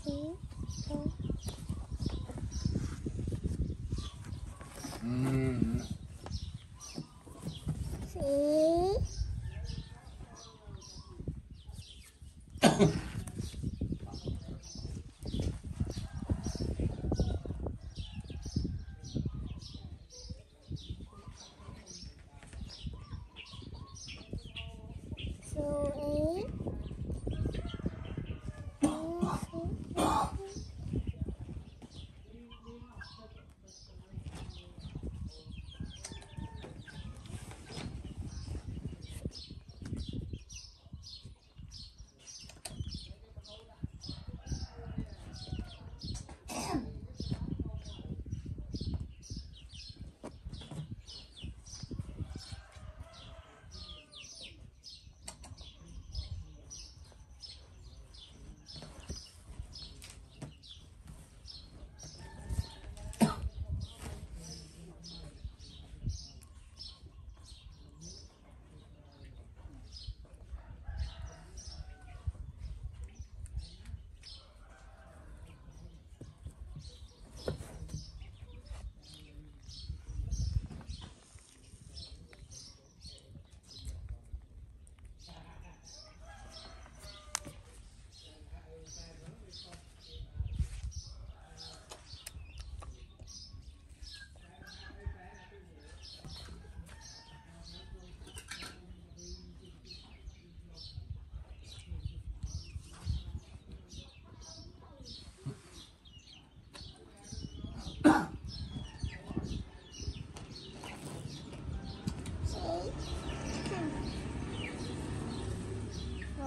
Tí.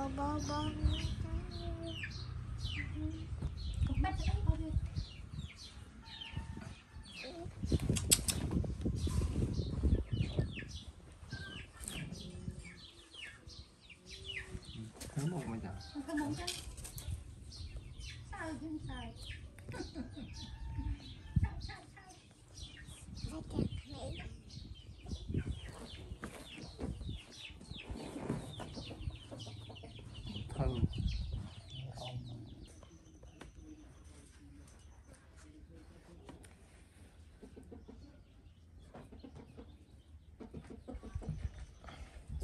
Kamu mau macam? Kamu mau macam? Saya, saya.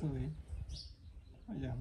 também. Olha.